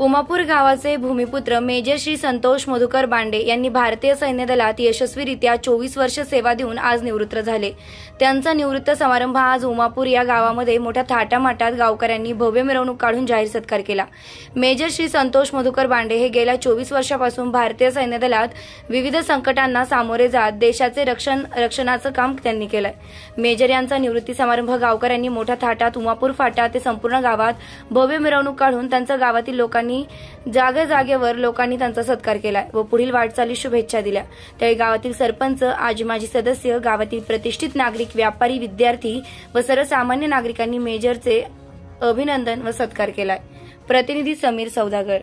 उमापूर गावाचे भूमिपुत्र मेजर श्री संतोष मधुकर बांडे यांनी भारतीय सैन्य दलात यशस्वीरित्या चोवीस वर्ष सेवा देऊन आज निवृत्त झाले. त्यांचा निवृत्त समारंभ आज उमापूर या गावामध्ये मोठ्या थाटामाटात गावकऱ्यांनी भव्य मिरवणूक काढून जाहीर सत्कार केला. मेजर श्री संतोष मधुकर बांडे हे गेल्या चोवीस वर्षापासून भारतीय सैन्य दलात विविध संकटांना सामोरे जात देशाचे रक्षण रक्षणाचं काम त्यांनी केलंय. मेजर यांचा निवृत्ती समारंभ गावकऱ्यांनी मोठ्या थाटात उमापूर फाटा ते संपूर्ण गावात भव्य मिरवणूक काढून त्यांचा गावातील लोकांनी जागे जागेवर लोकांनी त्यांचा सत्कार केलाय व पुढील वाटचाली शुभेच्छा दिल्या. त्यावेळी गावातील सरपंच आजी माजी सदस्य गावातील प्रतिष्ठित नागरिक व्यापारी विद्यार्थी व सर्वसामान्य नागरिकांनी मेजरचे अभिनंदन व सत्कार केलाय. प्रतिनिधी समीर सौदागर.